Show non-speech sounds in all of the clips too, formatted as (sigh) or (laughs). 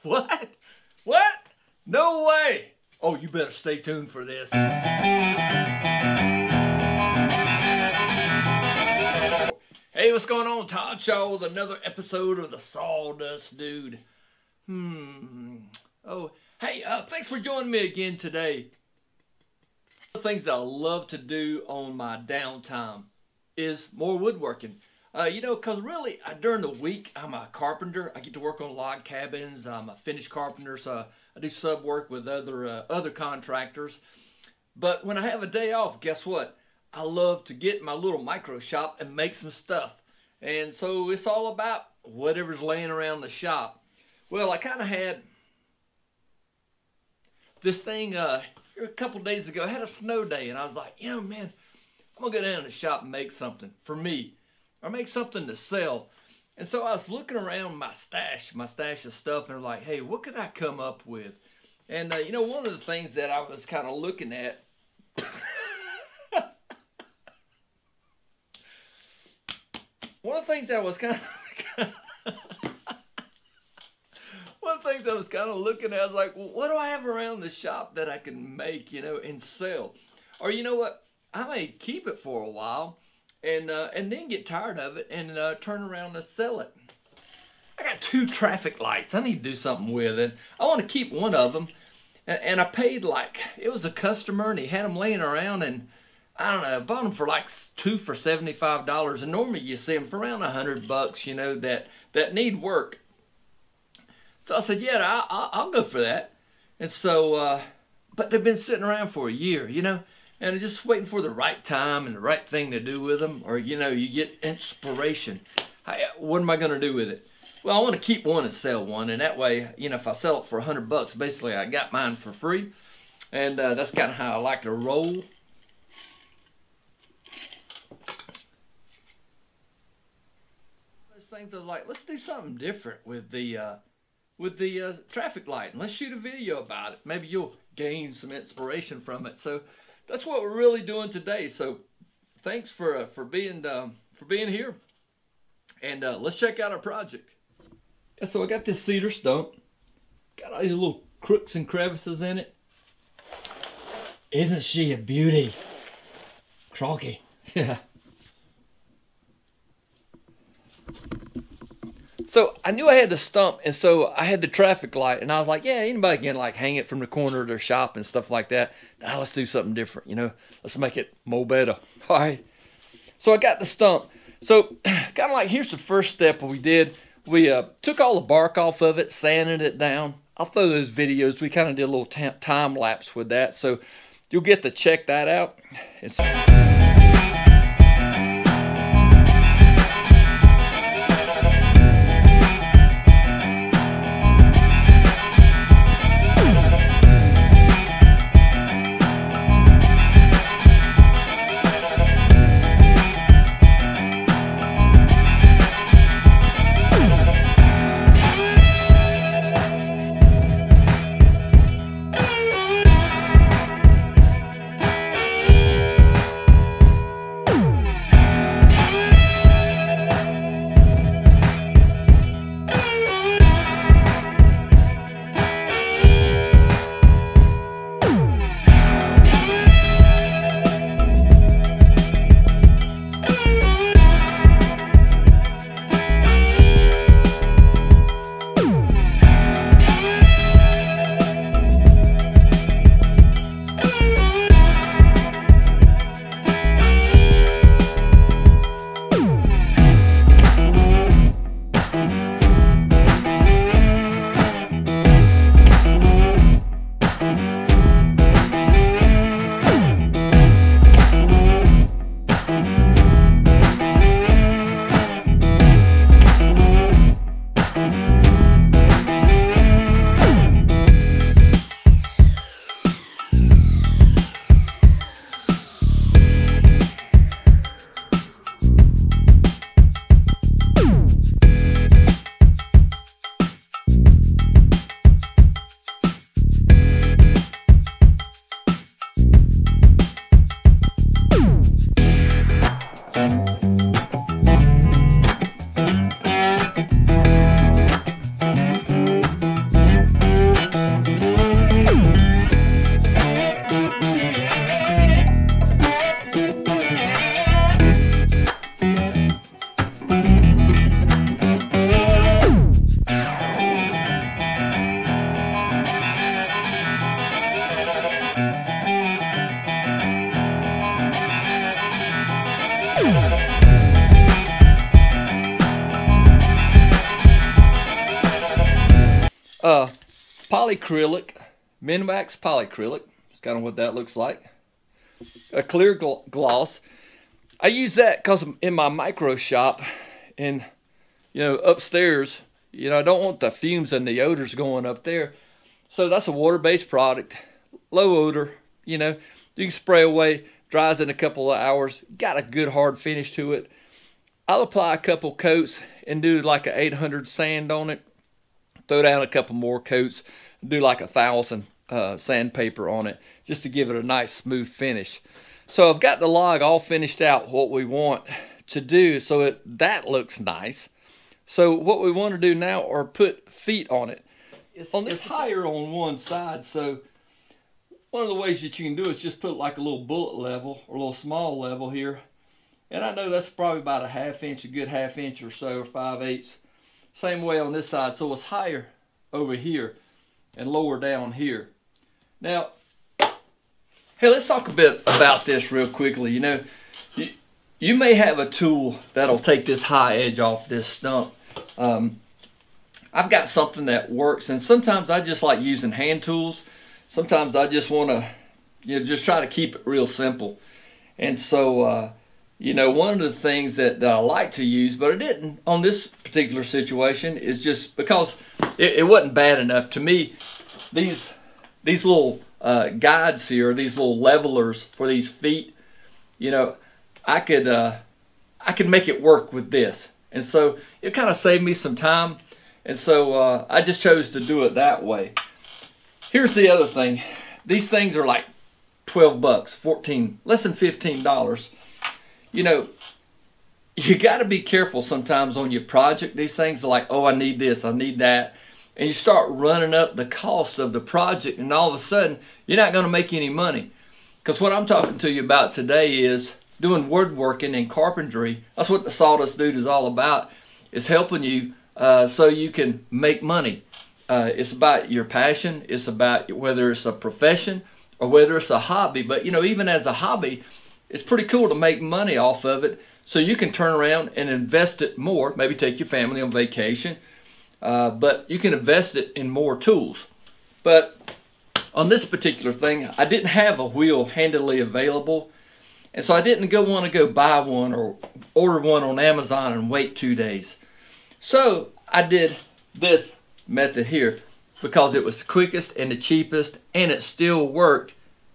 (laughs) What? What? No way! Oh, you better stay tuned for this. Hey, what's going on? Todd Shaw with another episode of the Sawdust Dude. Hmm. Oh, hey, uh, thanks for joining me again today. One of The things that I love to do on my downtime is more woodworking. Uh, you know, because really, uh, during the week, I'm a carpenter. I get to work on log cabins. I'm a finished carpenter, so I do sub work with other uh, other contractors. But when I have a day off, guess what? I love to get my little micro shop and make some stuff. And so it's all about whatever's laying around the shop. Well, I kind of had this thing uh, a couple days ago. I had a snow day, and I was like, you know, man, I'm gonna go down to the shop and make something for me or make something to sell. And so I was looking around my stash, my stash of stuff, and like, hey, what could I come up with? And uh, you know, one of the things that I was kind of looking at. (laughs) one of the things that I was kind of. (laughs) one of the things I was kind of looking at, I was like, well, what do I have around the shop that I can make, you know, and sell? Or you know what? I may keep it for a while and uh, and then get tired of it and uh, turn around and sell it. I got two traffic lights. I need to do something with it. I want to keep one of them and, and I paid like it was a customer and he had them laying around and I don't know I bought them for like two for $75 and normally you see them for around a hundred bucks you know that that need work. So I said yeah I, I, I'll go for that. And so uh, but they've been sitting around for a year you know and just waiting for the right time and the right thing to do with them or you know you get inspiration. What am i going to do with it? Well i want to keep one and sell one and that way you know if i sell it for a hundred bucks basically i got mine for free and uh, that's kind of how i like to roll. Those things i was like let's do something different with the uh, with the uh, traffic light and let's shoot a video about it. Maybe you'll gain some inspiration from it. So that's what we're really doing today. So thanks for uh, for being um, for being here, and uh, let's check out our project. Yeah, so I got this cedar stump, got all these little crooks and crevices in it. Isn't she a beauty? Crocky. (laughs) Yeah. So I knew I had the stump, and so I had the traffic light, and I was like, yeah, anybody can like hang it from the corner of their shop and stuff like that. Now let's do something different, you know. Let's make it more better. (laughs) All right. So I got the stump. So (clears throat) kind of like here's the first step we did. We uh, took all the bark off of it, sanded it down. I'll throw those videos. We kind of did a little time lapse with that, so you'll get to check that out. Uh, polyacrylic, Minwax polyacrylic. It's kind of what that looks like. A clear gl gloss. I use that because in my micro shop and, you know, upstairs, you know, I don't want the fumes and the odors going up there. So that's a water-based product, low odor, you know. You can spray away dries in a couple of hours, got a good hard finish to it. I'll apply a couple coats and do like an 800 sand on it. Throw down a couple more coats, do like a thousand uh, sandpaper on it just to give it a nice smooth finish. So I've got the log all finished out what we want to do so it, that looks nice. So what we want to do now are put feet on it. It's on this higher on one side, so one of the ways that you can do is just put like a little bullet level or a little small level here. And I know that's probably about a half inch, a good half inch or so, or five eighths. Same way on this side, so it's higher over here and lower down here. Now, hey, let's talk a bit about this real quickly. You know, you, you may have a tool that'll take this high edge off this stump. Um, I've got something that works, and sometimes I just like using hand tools. Sometimes I just want to, you know, just try to keep it real simple. And so, uh, you know, one of the things that, that I like to use, but I didn't on this particular situation, is just because it, it wasn't bad enough to me. These these little uh, guides here, these little levelers for these feet, you know, I could uh, I could make it work with this, and so it kind of saved me some time, and so uh, I just chose to do it that way. Here's the other thing: these things are like 12 bucks, 14, less than 15 dollars. You know, you got to be careful sometimes on your project. These things are like, oh, I need this, I need that. And you start running up the cost of the project and all of a sudden you're not going to make any money. Because what i'm talking to you about today is doing woodworking and carpentry. That's what the sawdust dude is all about is helping you uh, so you can make money uh, it's about your passion it's about whether it's a profession or whether it's a hobby but you know even as a hobby it's pretty cool to make money off of it so you can turn around and invest it more maybe take your family on vacation uh, but you can invest it in more tools. But on this particular thing, I didn't have a wheel handily available. And so I didn't go want to go buy one or order one on Amazon and wait two days. So I did this method here because it was the quickest and the cheapest and it still worked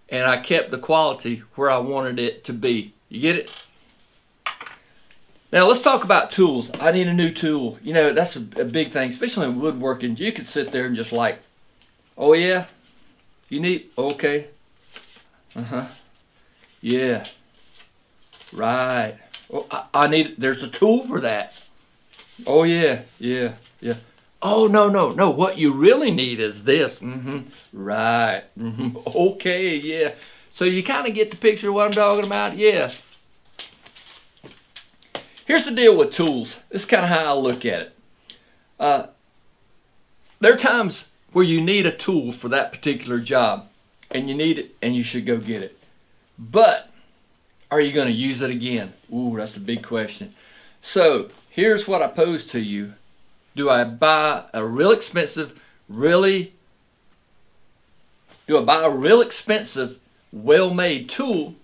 and I kept the quality where I wanted it to be. You get it? Now let's talk about tools. I need a new tool. You know, that's a, a, big thing, especially in woodworking. You could sit there and just like, oh yeah, you need, okay. Uh-huh. Yeah. Right. Oh, I, I need, there's a tool for that. Oh yeah, yeah, yeah. Oh, no, no, no. What you really need is this. Mm-hmm. Right. Mm-hmm. (laughs) Okay, yeah. So you kind of get the picture of what I'm talking about? Yeah. Here's the deal with tools. This is kind of how I look at it. Uh, there are times where you need a tool for that particular job and you need it and you should go get it. But are you going to use it again? Ooh, that's the big question. So here's what I pose to you. Do I buy a real expensive, really, do I buy a real expensive, well-made tool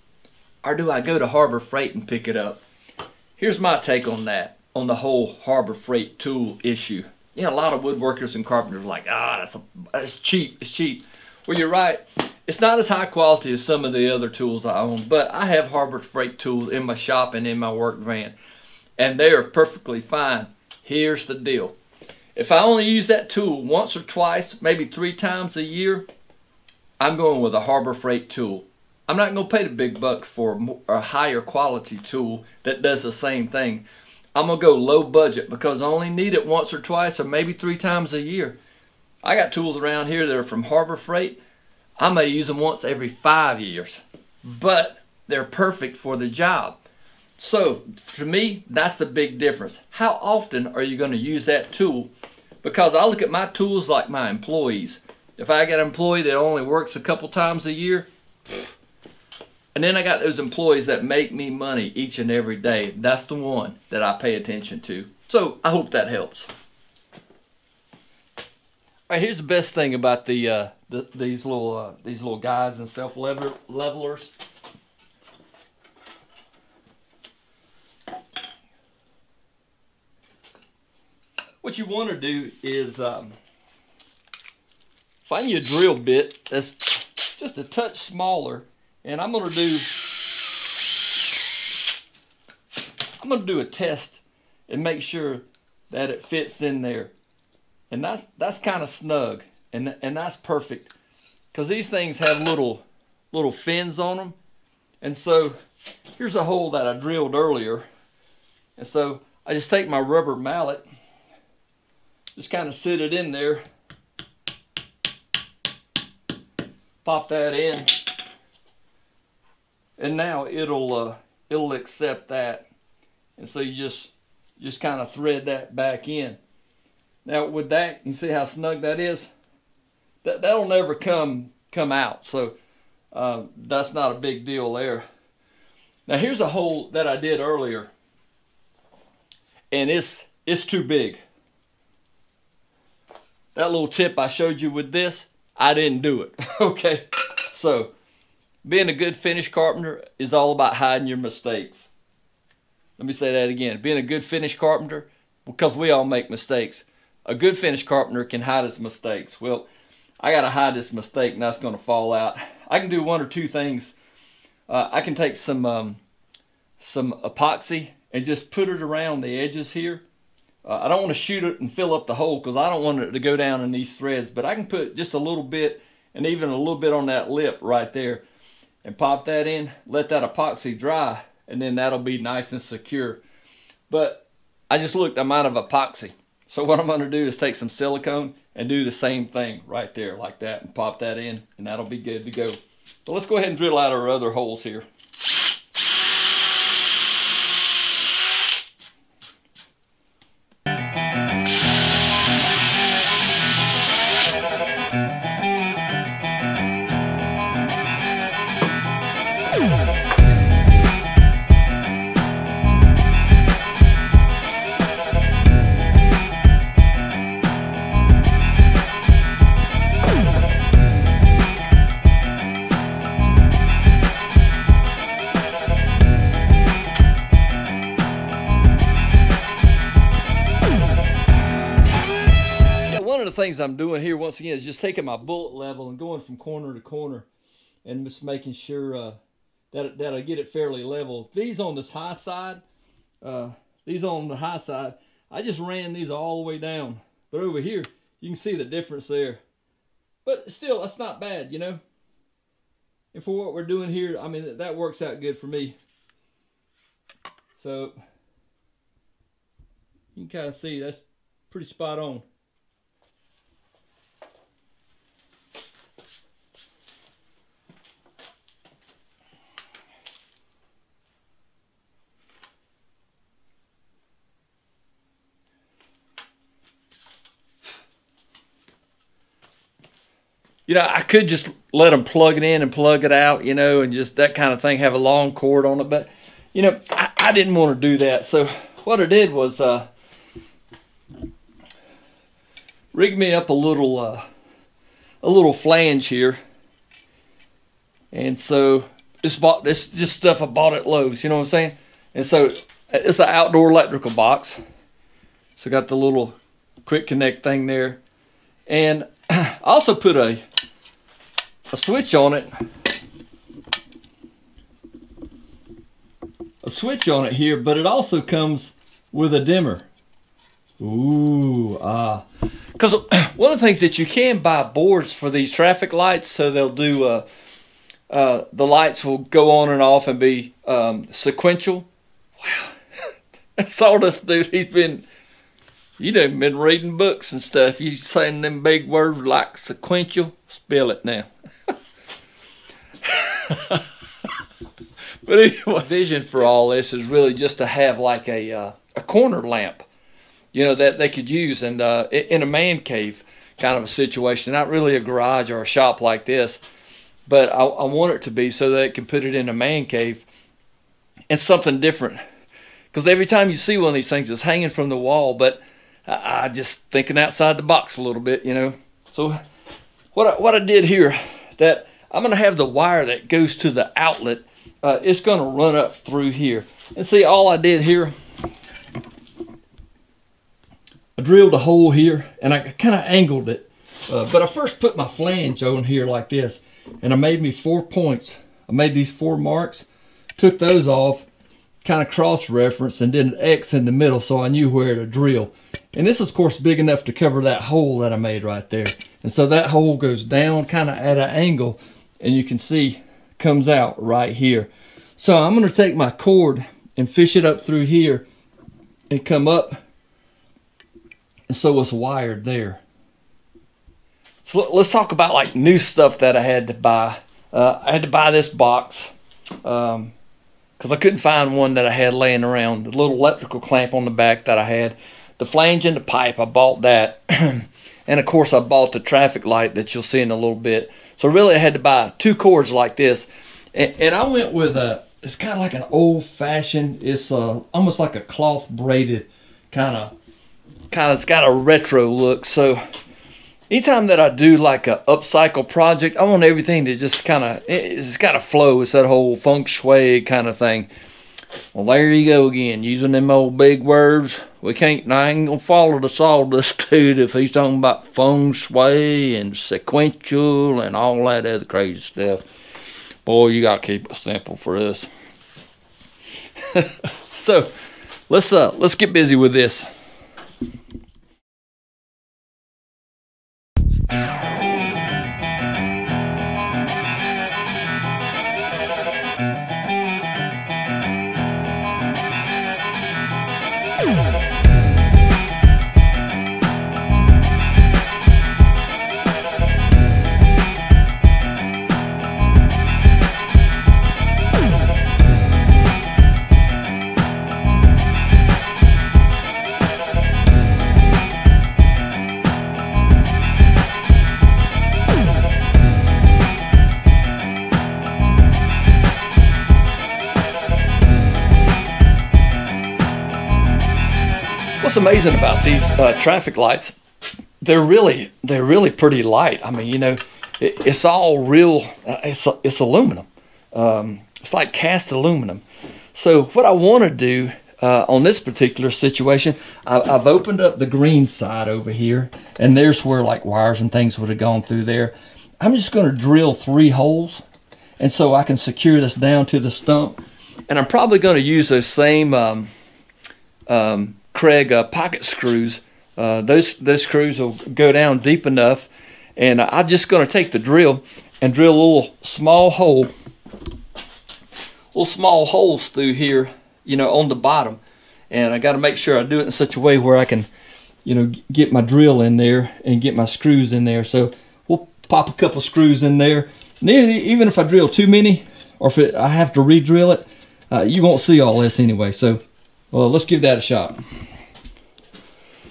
or do I go to Harbor Freight and pick it up? Here's my take on that, on the whole Harbor Freight tool issue. Know, a lot of woodworkers and carpenters are like, ah, that's, that's cheap, it's cheap. Well, you're right. It's not as high quality as some of the other tools I own, but I have Harbor Freight tools in my shop and in my work van, and they are perfectly fine. Here's the deal. If I only use that tool once or twice, maybe three times a year, I'm going with a Harbor Freight tool. I'm not going to pay the big bucks for a higher quality tool that does the same thing. I'm going to go low budget because I only need it once or twice or maybe three times a year. I got tools around here that are from Harbor Freight. I may use them once every five years, but they're perfect for the job. So for me, that's the big difference. How often are you going to use that tool? Because I look at my tools like my employees. If I got an employee that only works a couple times a year, and then I got those employees that make me money each and every day. That's the one that I pay attention to. So I hope that helps. All right, here's the best thing about the, uh, the these little uh, these little guides and self levelers. What you want to do is um, find you a drill bit that's just a touch smaller, and I'm going to do I'm going to do a test and make sure that it fits in there. And that's that's kind of snug and and that's perfect because these things have little little fins on them and so here's a hole that I drilled earlier. And so I just take my rubber mallet just kind of sit it in there pop that in and now it'll uh, it'll accept that and so you just just kind of thread that back in now with that, you see how snug that is? That, that'll never come, come out. So uh, that's not a big deal there. Now here's a hole that I did earlier. And it's, it's too big. That little tip I showed you with this, I didn't do it. (laughs) okay, so being a good finish carpenter is all about hiding your mistakes. Let me say that again. Being a good finish carpenter, because we all make mistakes, a good finish carpenter can hide his mistakes. Well, I got to hide this mistake and that's to fall out. I can do one or two things. Uh, I can take some um, some epoxy and just put it around the edges here. Uh, I don't want to shoot it and fill up the hole because I don't want it to go down in these threads, but I can put just a little bit and even a little bit on that lip right there and pop that in, let that epoxy dry, and then that'll be nice and secure. But I just looked, I'm out of epoxy. So what I'm going to do is take some silicone and do the same thing right there like that and pop that in and that'll be good to go. But let's go ahead and drill out our other holes here. Things I'm doing here once again is just taking my bullet level and going from corner to corner and just making sure uh, that, that I get it fairly level. These on this high side, uh, these on the high side, I just ran these all the way down. But over here, you can see the difference there. But still, that's not bad, you know. And for what we're doing here, I mean, that works out good for me. So, you can kind of see that's pretty spot on. You know, I could just let them plug it in and plug it out, you know, and just that kind of thing, have a long cord on it. But, you know, I, I didn't want to do that. So what I did was uh, rig me up a little, uh, a little flange here. And so this bought this just stuff I bought at Lowe's, you know what I'm saying? And so it's an outdoor electrical box. So got the little quick connect thing there. And (clears throat) I also put a a switch on it. A switch on it here, but it also comes with a dimmer. Ooh, ah. Uh, because (clears throat) one of the things that you can buy boards for these traffic lights, so they'll do, uh, uh, the lights will go on and off and be um, sequential. Wow. (laughs) I saw this dude, he's been, you know, been reading books and stuff. You saying them big words like sequential? Spell it now. (laughs) (laughs) but anyway, vision for all this is really just to have like a uh, a corner lamp, you know, that they could use and uh, in a man cave kind of a situation, not really a garage or a shop like this, but I, I want it to be so that it can put it in a man cave and something different. Because every time you see one of these things, it's hanging from the wall, but I, I just thinking outside the box a little bit, you know. So what I, what I did here, that I'm gonna have the wire that goes to the outlet, uh, it's gonna run up through here. And see, all I did here, I drilled a hole here and I kind of angled it. Uh, but I first put my flange on here like this and I made me four points. I made these four marks, took those off, kind of cross-reference and did an X in the middle so I knew where to drill. And this is of course big enough to cover that hole that I made right there. And so that hole goes down kind of at an angle and you can see comes out right here. So I'm going to take my cord and fish it up through here and come up and so it's wired there. So let's talk about like new stuff that I had to buy. Uh, I had to buy this box because um, I couldn't find one that I had laying around. The little electrical clamp on the back that I had. The flange and the pipe, I bought that. (clears throat) and of course I bought the traffic light that you'll see in a little bit. So really I had to buy two cords like this. And, and I went with a, it's kind of like an old fashioned, it's uh, almost like a cloth braided kind of, kind of, it's got a retro look. So anytime that I do like a upcycle project, I want everything to just kind of, it's got to flow. It's that whole feng shui kind of thing. Well, there you go again, using them old big words. We can't, I ain't gonna follow the sawdust (laughs) dude if he's talking about feng shui and sequential and all that other crazy stuff. Boy, you gotta keep it simple for us. (laughs) so, let's uh, let's get busy with this. What's amazing about these uh, traffic lights, they're really they're really pretty light. I mean, you know, it, it's all real. Uh, it's it's aluminum. Um, it's like cast aluminum. So what I want to do uh, on this particular situation, I, have opened up the green side over here, and there's where like wires and things would have gone through there. I'm just going to drill three holes, and so I can secure this down to the stump. And I'm probably going to use those same um, um, Kreg uh, pocket screws. Uh, those those screws will go down deep enough, and I'm just going to take the drill and drill a little small hole, little small holes through here, you know, on the bottom. And I got to make sure I do it in such a way where I can, you know, get my drill in there and get my screws in there. So we'll pop a couple screws in there. And even if I drill too many, or if it, I have to re-drill it, uh, you won't see all this anyway. So well, let's give that a shot.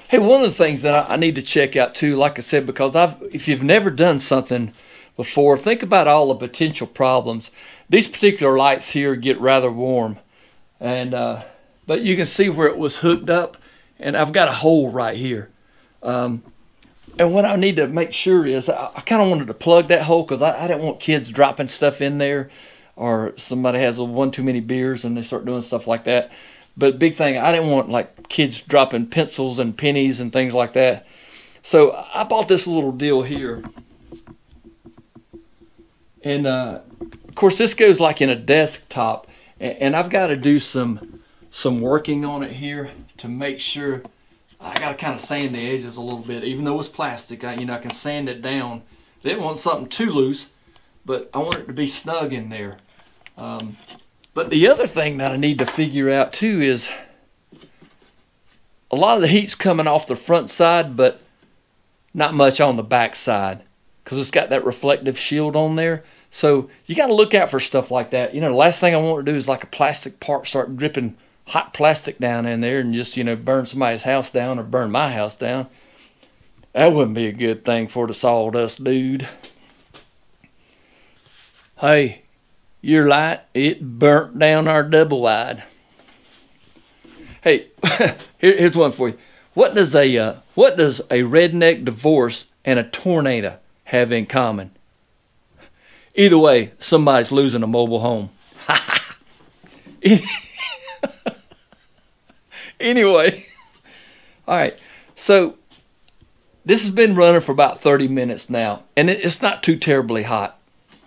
Hey, one of the things that I need to check out too, like I said, because I've if you've never done something before, think about all the potential problems. These particular lights here get rather warm, and uh, but you can see where it was hooked up, and I've got a hole right here. Um, and what I need to make sure is I, I kind of wanted to plug that hole because I, I didn't want kids dropping stuff in there, or somebody has a one too many beers and they start doing stuff like that. But big thing, I didn't want like kids dropping pencils and pennies and things like that. So I bought this little deal here. And uh, of course, this goes like in a desktop. And I've got to do some some working on it here to make sure I got to kind of sand the edges a little bit. Even though it's plastic, I, you know, I can sand it down. I didn't want something too loose, but I want it to be snug in there. Um, but the other thing that I need to figure out too is a lot of the heat's coming off the front side, but not much on the back side because it's got that reflective shield on there. So you got to look out for stuff like that. You know, the last thing I want to do is like a plastic part start dripping hot plastic down in there and just, you know, burn somebody's house down or burn my house down. That wouldn't be a good thing for the sawdust dude. Hey, your light, it burnt down our double wide. Hey, (laughs) here, here's one for you. What does a uh, what does a redneck divorce and a tornado have in common? Either way, somebody's losing a mobile home. (laughs) (laughs) anyway, all right. So this has been running for about 30 minutes now, and it's not too terribly hot.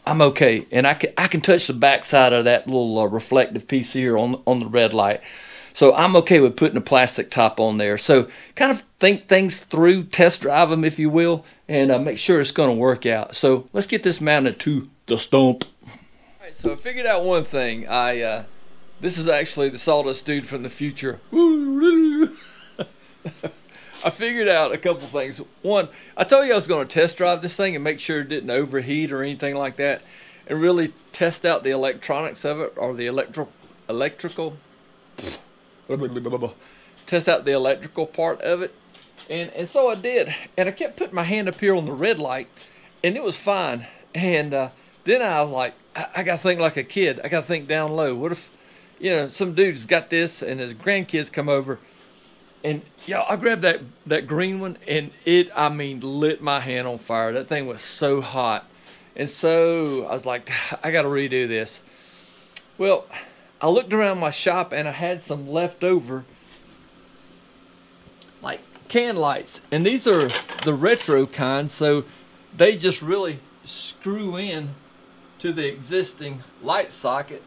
I'm okay, and I can I can touch the backside of that little uh, reflective piece here on on the red light. So I'm okay with putting a plastic top on there. So kind of think things through, test drive them if you will, and uh, make sure it's going to work out. So let's get this mounted to the stump. All right, so I figured out one thing. I uh, this is actually the sawdust dude from the future. (laughs) I figured out a couple things. One, I told you I was going to test drive this thing and make sure it didn't overheat or anything like that, and really test out the electronics of it or the electro electrical test out the electrical part of it. And, and so I did. And I kept putting my hand up here on the red light, and it was fine. And uh, then I was like, I, I got to think like a kid. I got to think down low. What if, you know, some dude's got this and his grandkids come over and yeah, I grabbed that that green one, and it, I mean, lit my hand on fire. That thing was so hot, and so I was like, (sighs) I got to redo this. Well, I looked around my shop and I had some leftover like can lights. And these are the retro kind, so they just really screw in to the existing light socket.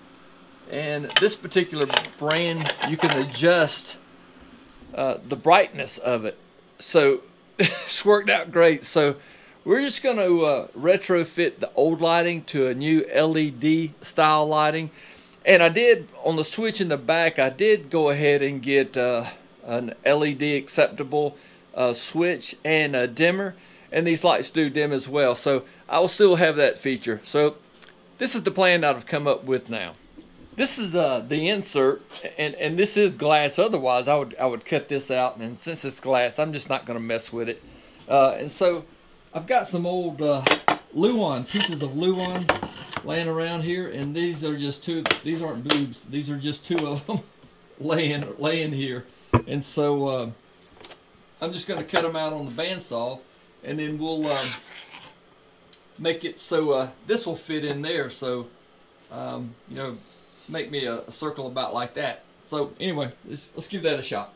And this particular brand, you can adjust uh, the brightness of it. So (laughs) it's worked out great. So we're just going to uh, retrofit the old lighting to a new LED style lighting. And I did, on the switch in the back, I did go ahead and get uh, an LED acceptable uh, switch and a dimmer. And these lights do dim as well. So I will still have that feature. So this is the plan I've come up with now. This is uh, the insert, and, and this is glass. Otherwise, I would I would cut this out. And since it's glass, I'm just not going to mess with it. Uh, and so I've got some old uh, Luan, pieces of Luan laying around here, and these are just two. These aren't boobs. These are just two of them (laughs) laying laying here, and so uh, I'm just going to cut them out on the bandsaw, and then we'll um, make it so uh, this will fit in there. So um, you know, make me a, a, circle about like that. So anyway, let's, let's give that a shot.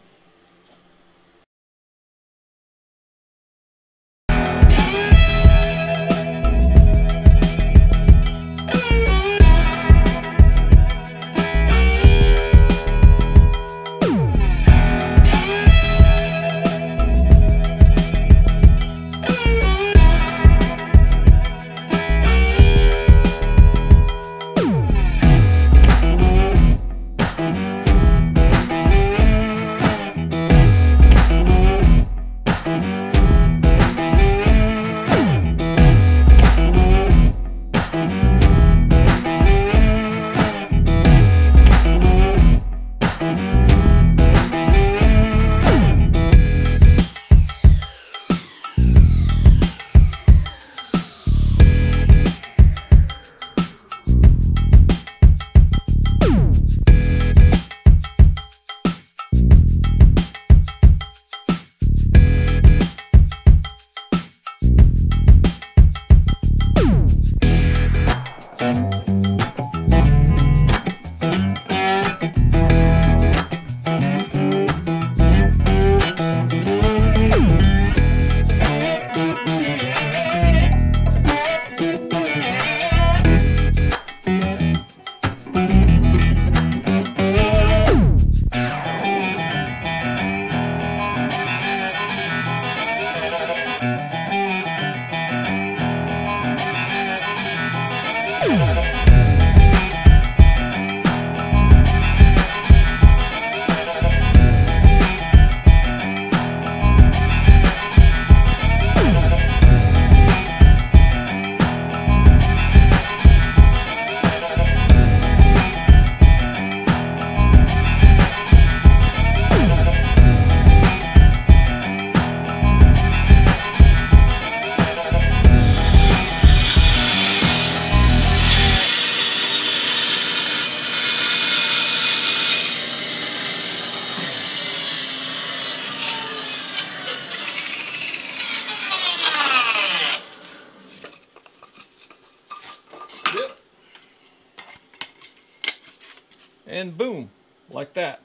Like that.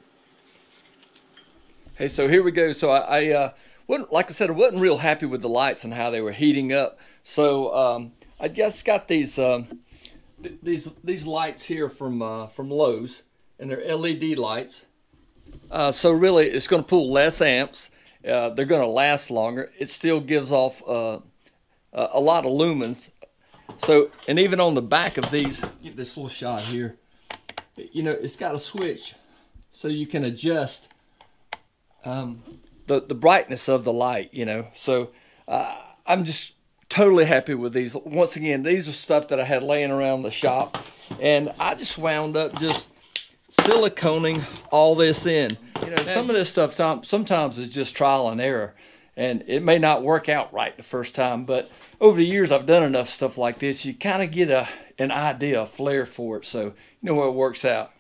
Hey, so here we go. So I, I uh, wasn't, like I said, I wasn't real happy with the lights and how they were heating up. So um, I just got these um, th these these lights here from uh, from Lowe's, and they're LED lights. Uh, so really, it's going to pull less amps. Uh, they're going to last longer. It still gives off uh, a lot of lumens. So, and even on the back of these, get this little shot here. You know, it's got a switch, so you can adjust um, the the brightness of the light. You know, so uh, I'm just totally happy with these. Once again, these are stuff that I had laying around the shop, and I just wound up just siliconing all this in. You know, some of this stuff sometimes is just trial and error, and it may not work out right the first time, but over the years I've done enough stuff like this, you kind of get a an idea, a flair for it, so you know where it works out.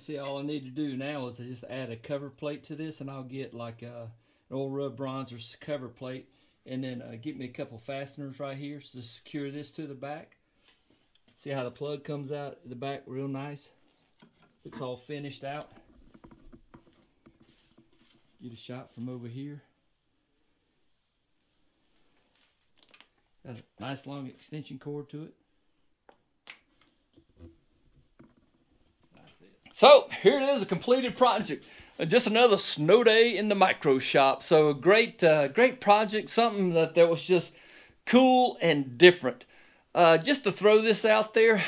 See all I need to do now is just add a cover plate to this and I'll get like a, uh, an old rub bronzer cover plate and then uh, get me a couple fasteners right here to secure this to the back. See how the plug comes out the back real nice. Looks all finished out. Get a shot from over here. Got a nice long extension cord to it. So here it is, a completed project. Uh, just another snow day in the micro shop. So a great, uh, great project, something that, that was just cool and different. Uh, just to throw this out there,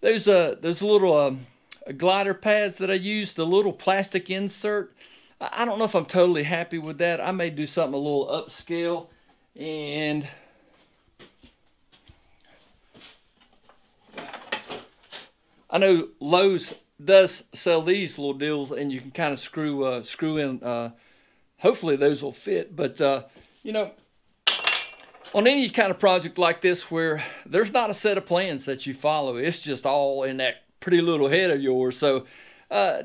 there's a little um, glider pads that I use, the little plastic insert. I don't know if I'm totally happy with that. I may do something a little upscale and I know Lowe's does sell these little deals, and you can kind of screw uh, screw in. Uh, hopefully, those will fit. But uh, you know, on any kind of project like this, where there's not a set of plans that you follow, it's just all in that pretty little head of yours. So uh,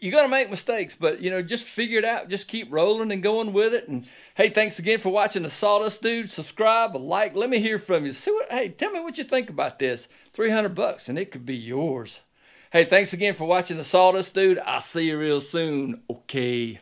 you're gonna make mistakes, but you know, just figure it out. Just keep rolling and going with it. And hey, thanks again for watching the Sawdust Dude. Subscribe, like. Let me hear from you. See what? Hey, tell me what you think about this. 300 bucks, and it could be yours. Hey, thanks again for watching the Sawdust Dude. I'll see you real soon. Okay.